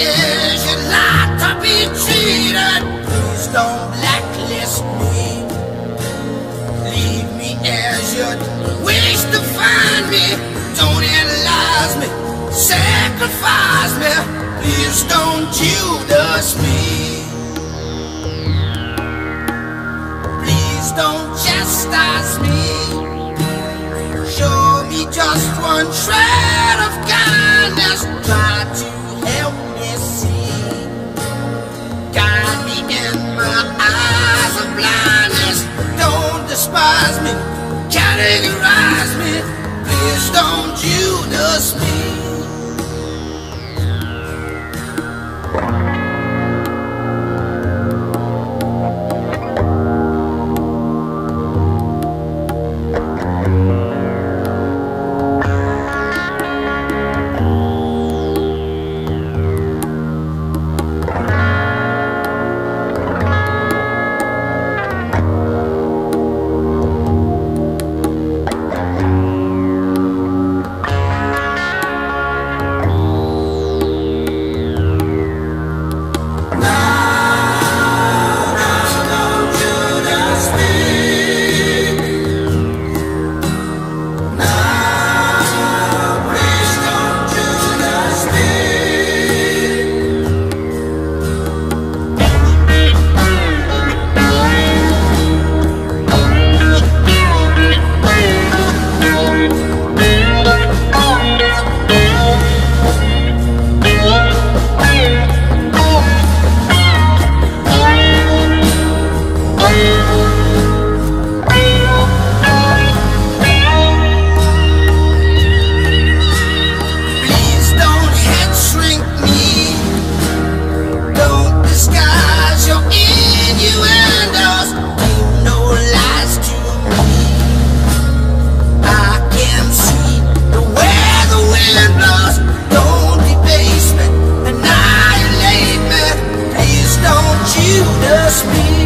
is it not to be cheated? Please don't blacklist me. Leave me as you wish to find me. Don't analyze me, sacrifice me. Please don't Judas me. Please don't chastise me. Show me just one shred of kindness. Me, categorize me. Please don't you Judas me. just be